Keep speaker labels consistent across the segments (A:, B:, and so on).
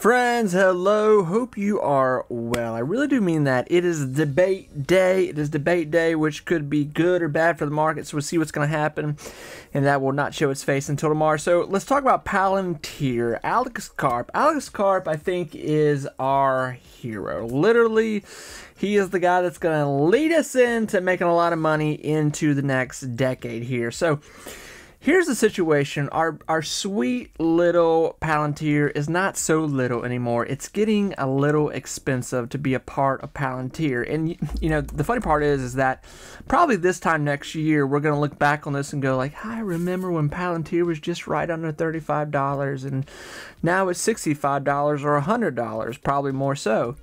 A: Friends, hello. Hope you are well. I really do mean that. It is debate day. It is debate day, which could be good or bad for the market. So we'll see what's going to happen, and that will not show its face until tomorrow. So let's talk about Palantir. Alex Karp. Alex Karp, I think, is our hero. Literally, he is the guy that's going to lead us into making a lot of money into the next decade here. So Here's the situation. Our our sweet little Palantir is not so little anymore. It's getting a little expensive to be a part of Palantir. And you know, the funny part is is that probably this time next year we're going to look back on this and go like, "I remember when Palantir was just right under $35 and now it's $65 or $100, probably more so."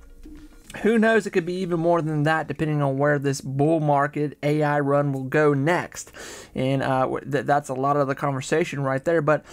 A: Who knows? It could be even more than that depending on where this bull market ai run will go next. And uh, th- that's a lot of the conversation right there. But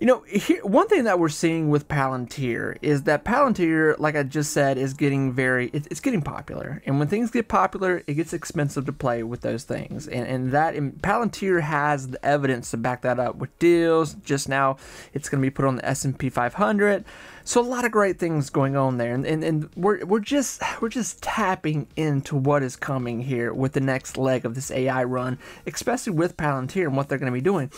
A: you know, here, one thing that we're seeing with Palantir is that Palantir, like I just said, is getting very, it, it's getting popular. And when things get popular, it gets expensive to play with those things. And, and that, and Palantir has the evidence to back that up with deals. Just now, it's going to be put on the S&P 500. So a lot of great things going on there, and, and, and we're, we're just we're just tapping into what is coming here with the next leg of this AI run, especially with Palantir and what they're going to be doing.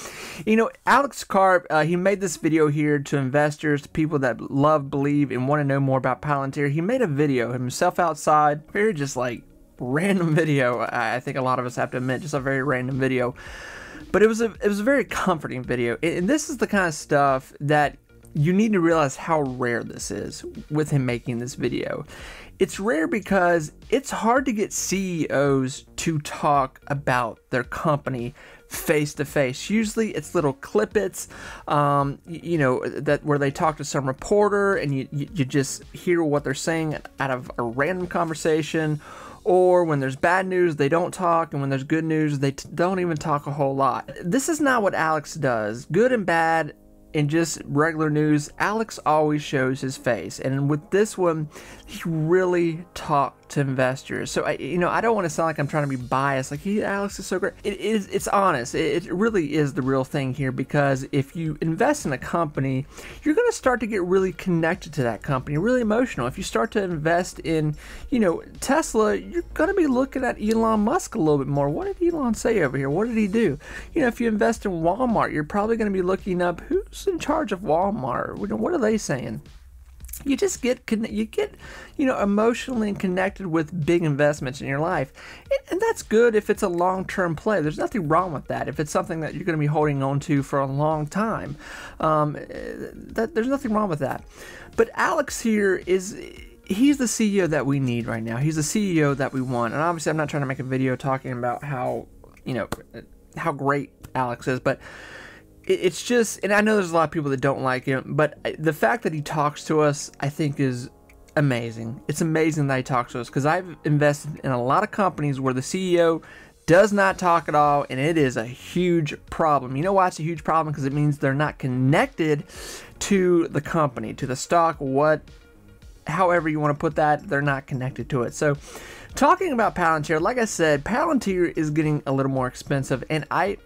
A: You know, Alex Karp uh, he made this video here to investors, to people that love, believe, and want to know more about Palantir. He made a video himself outside, very just like random video. I think a lot of us have to admit, just a very random video but it was a it was a very comforting video and this is the kind of stuff that you need to realize how rare this is with him making this video. It's rare because it's hard to get CEOs to talk about their company face to face. Usually it's little clippets, um, you know, that where they talk to some reporter and you, you, you just hear what they're saying out of a random conversation. Or when there's bad news, they don't talk, and when there's good news, they don't even talk a whole lot. This is not what Alex does. Good and bad, in just regular news, Alex always shows his face. And with this one, he really talked to investors. So I, you know, I don't want to sound like I'm trying to be biased. Like he, Alex is so great. It is. It's honest. It, it really is the real thing here because if you invest in a company, you're going to start to get really connected to that company, really emotional. If you start to invest in, you know, Tesla, you're going to be looking at Elon Musk a little bit more. What did Elon say over here? What did he do? You know, if you invest in Walmart, you're probably going to be looking up who's in charge of Walmart. What are they saying? You just get you get you know emotionally connected with big investments in your life. And that's good if it's a long-term play. There's nothing wrong with that if it's something that you're going to be holding on to for a long time. Um, that there's nothing wrong with that. But alex here is he's the ceo that we need right now. He's the ceo that we want. And obviously i'm not trying to make a video talking about how you know how great alex is but it's just, and I know there's a lot of people that don't like him, but the fact that he talks to us, I think, is amazing. It's amazing that he talks to us because I've invested in a lot of companies where the CEO does not talk at all, and it is a huge problem. You know why it's a huge problem? Because it means they're not connected to the company, to the stock, what, however you want to put that, they're not connected to it. So, talking about Palantir, like I said, Palantir is getting a little more expensive, and I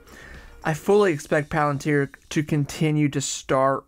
A: I fully expect Palantir to continue to start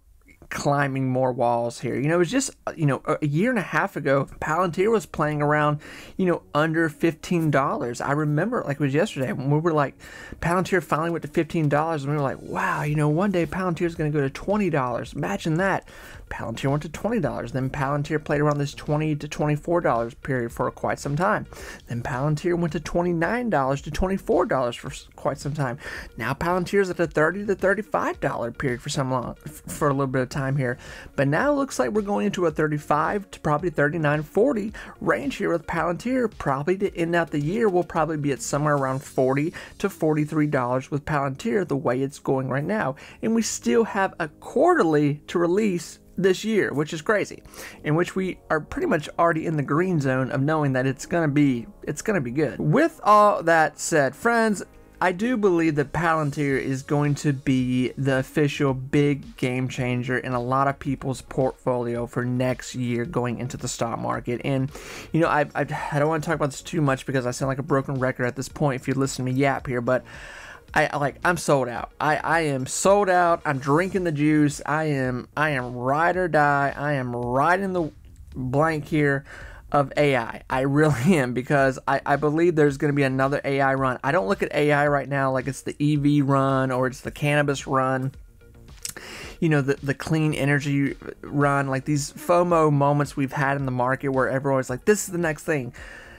A: climbing more walls here. You know, it was just, uh, you know, a year and a half ago, Palantir was playing around, you know, under $15. I remember like it was yesterday when we were like, Palantir finally went to $15 and we were like, wow, you know, one day Palantir is going to go to $20. Imagine that. Palantir went to $20. Then Palantir played around this 20 to $24 period for quite some time. Then Palantir went to $29 to $24 for quite some time. Now Palantir is at a 30 to $35 period for some long, for a little bit of time here. But now it looks like we're going into a 35 to probably 39 40 range here with Palantir. Probably to end out the year, we'll probably be at somewhere around 40 to $43 with Palantir the way it's going right now. And we still have a quarterly to release this year, which is crazy, in which we are pretty much already in the green zone of knowing that it's gonna be it's gonna be good. With all that said, friends, I do believe that Palantir is going to be the official big game changer in a lot of people's portfolio for next year going into the stock market. And, you know, I, I, I don't want to talk about this too much because I sound like a broken record at this point if you listen to me yap here, but I like I'm sold out. I, I am sold out. I'm drinking the juice. I am I am ride or die. I am riding the blank here of AI. I really am because I, I believe there's going to be another AI run. I don't look at AI right now like it's the EV run or it's the cannabis run. You know, the, the clean energy run, like these FOMO moments we've had in the market where everyone's like, this is the next thing.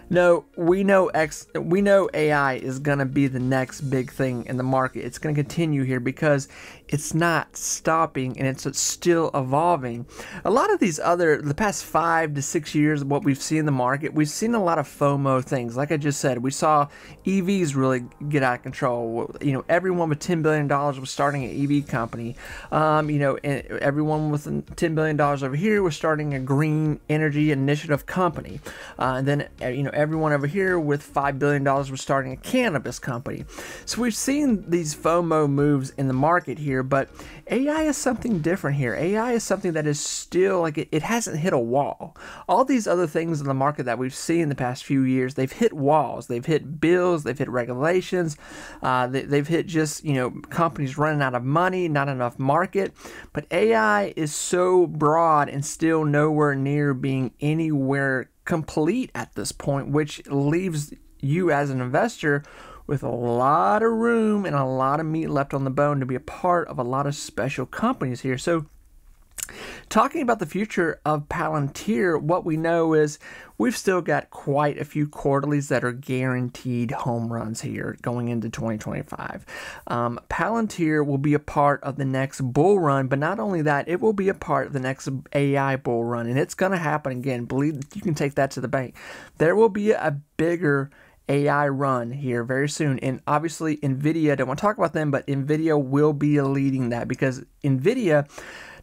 A: No, we know X we know AI is going to be the next big thing in the market. It's going to continue here because it's not stopping and it's still evolving. A lot of these other the past 5 to 6 years what we've seen in the market, we've seen a lot of FOMO things. Like I just said, we saw EVs really get out of control. You know, everyone with 10 billion dollars was starting an EV company. Um, you know, everyone with 10 billion dollars over here was starting a green energy initiative company. Uh, and then uh, you know everyone over here with $5 billion was starting a cannabis company. So we've seen these FOMO moves in the market here, but AI is something different here. AI is something that is still like it, it hasn't hit a wall. All these other things in the market that we've seen in the past few years, they've hit walls, they've hit bills, they've hit regulations, uh, they, they've hit just, you know, companies running out of money, not enough market. But AI is so broad and still nowhere near being anywhere complete at this point, which leaves you as an investor with a lot of room and a lot of meat left on the bone to be a part of a lot of special companies here. So, talking about the future of Palantir, what we know is we've still got quite a few quarterlies that are guaranteed home runs here going into 2025. Um, Palantir will be a part of the next bull run, but not only that, it will be a part of the next AI bull run, and it's going to happen again. Believe you can take that to the bank. There will be a bigger AI run here very soon. And obviously, NVIDIA, don't want to talk about them, but NVIDIA will be leading that because NVIDIA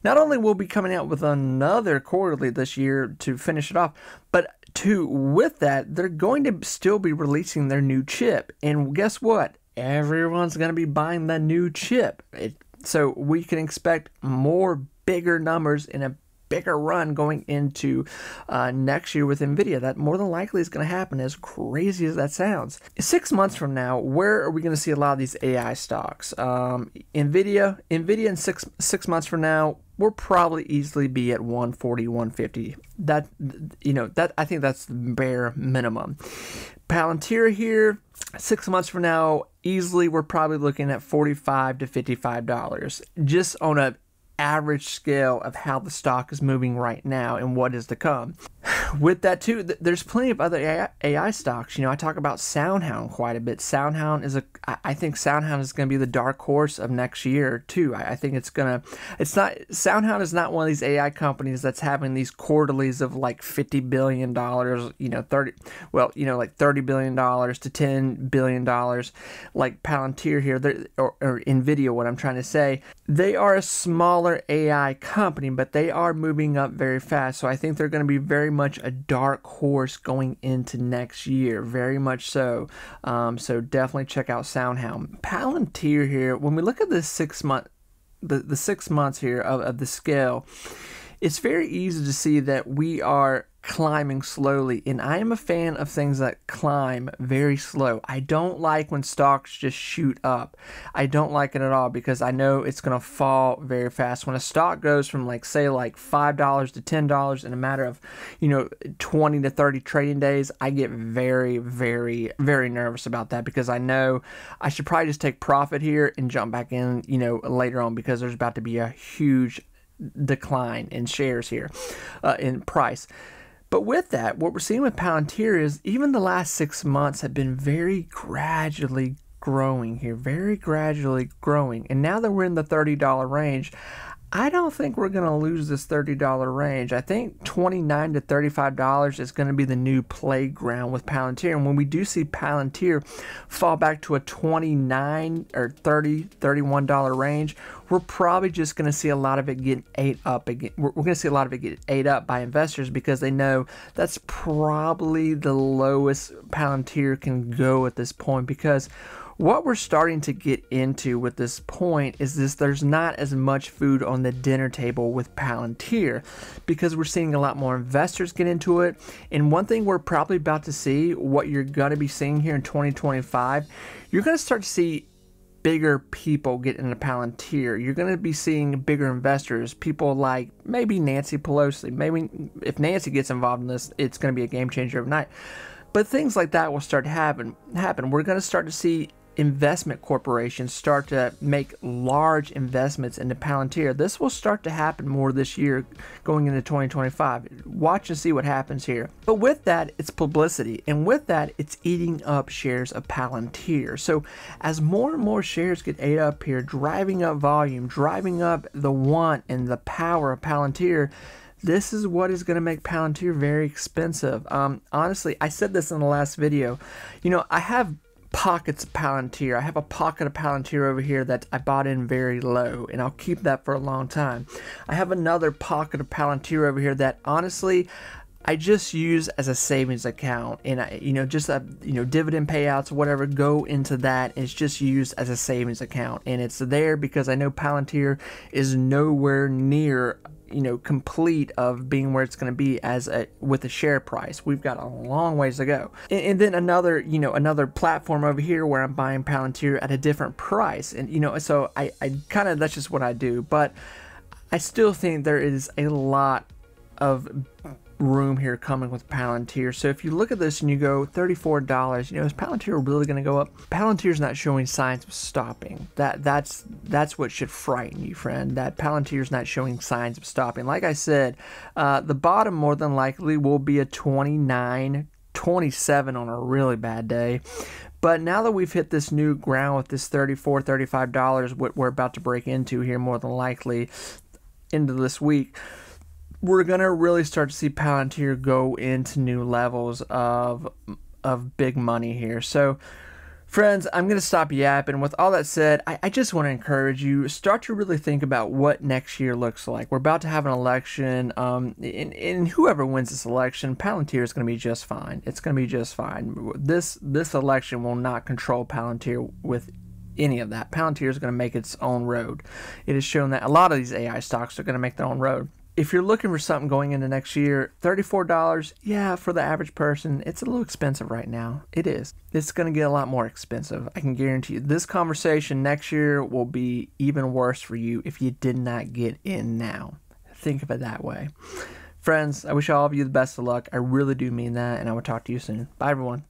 A: not only will be coming out with another quarterly this year to finish it off, but to with that, they're going to still be releasing their new chip. And guess what? Everyone's going to be buying the new chip. It, so we can expect more bigger numbers in a bigger run going into uh, next year with Nvidia. That more than likely is going to happen, as crazy as that sounds. Six months from now, where are we going to see a lot of these AI stocks? Um, Nvidia, Nvidia in six six months from now, we'll probably easily be at 140 150 that you know that i think that's the bare minimum palantir here six months from now easily we're probably looking at 45 to 55 dollars just on a average scale of how the stock is moving right now and what is to come. With that too, there's plenty of other AI, AI, stocks. You know, I talk about SoundHound quite a bit. SoundHound is a, I think SoundHound is going to be the dark horse of next year too. I, I think it's gonna, it's not SoundHound is not one of these AI companies that's having these quarterlies of like fifty billion dollars. You know, thirty, well, you know, like thirty billion dollars to ten billion dollars, like Palantir here, or, or Nvidia. What I'm trying to say, they are a smaller AI company, but they are moving up very fast. So I think they're going to be very much a dark horse going into next year, very much so. Um, so definitely check out SoundHound. Palantir here, when we look at this six month, the, the six months here of, of the scale, it's very easy to see that we are climbing slowly. And I am a fan of things that climb very slow. I don't like when stocks just shoot up. I don't like it at all because I know it's going to fall very fast. When a stock goes from like say like $5 to $10 in a matter of, you know, 20 to 30 trading days, I get very very very nervous about that because I know I should probably just take profit here and jump back in, you know, later on because there's about to be a huge decline in shares here uh, in price. But with that, what we're seeing with Palantir is even the last six months have been very gradually growing here, very gradually growing. And now that we're in the $30 range, I don't think we're going to lose this $30 range. I think 29 to $35 is going to be the new playground with Palantir. And when we do see Palantir fall back to a 29 or $30, $31 range, we're probably just going to see a lot of it get ate up again. We're, going to see a lot of it get ate up by investors because they know that's probably the lowest Palantir can go at this point because what we're starting to get into with this point is this there's not as much food on the dinner table with Palantir because we're seeing a lot more investors get into it. And one thing we're probably about to see, what you're going to be seeing here in 2025, you're going to start to see bigger people get into Palantir. You're going to be seeing bigger investors, people like maybe Nancy Pelosi. Maybe if Nancy gets involved in this, it's going to be a game changer overnight. But things like that will start to happen. Happen. We're going to start to see investment corporations start to make large investments into Palantir. This will start to happen more this year going into 2025. Watch and see what happens here. But with that, it's publicity. And with that, it's eating up shares of Palantir. So as more and more shares get ate up here, driving up volume, driving up the want and the power of Palantir, this is what is going to make Palantir very expensive. Um, honestly, I said this in the last video. You know, I have pockets of Palantir. I have a pocket of Palantir over here that I bought in very low, and I'll keep that for a long time. I have another pocket of Palantir over here that honestly, I just use as a savings account, and I, you know, just a, you know, dividend payouts, whatever, go into that. It's just used as a savings account, and it's there because I know Palantir is nowhere near you know complete of being where it's going to be as a with a share price. We've got a long ways to go. And, and, then another you know another platform over here where i'm buying palantir at a different price. And you know so i, I kind of that's just what i do. But i still think there is a lot of room here coming with Palantir. So if you look at this and you go $34, you know, is Palantir really going to go up? Palantir's not showing signs of stopping. That that's that's what should frighten you, friend. That Palantir's not showing signs of stopping. Like I said, uh, the bottom more than likely will be a 29 27 on a really bad day. But now that we've hit this new ground with this $34, $35, what we're about to break into here more than likely into this week, we're gonna really start to see Palantir go into new levels of of big money here. So, friends, I'm gonna stop yapping. With all that said, I, I just want to encourage you start to really think about what next year looks like. We're about to have an election, um, and whoever wins this election, Palantir is gonna be just fine. It's gonna be just fine. This this election will not control Palantir with any of that. Palantir is going to make its own road. It has shown that a lot of these AI stocks are going to make their own road if you're looking for something going into next year, $34, yeah, for the average person, it's a little expensive right now. It is. It's going to get a lot more expensive. I can guarantee you. This conversation next year will be even worse for you if you did not get in now. Think of it that way. Friends, I wish all of you the best of luck. I really do mean that, and I will talk to you soon. Bye, everyone.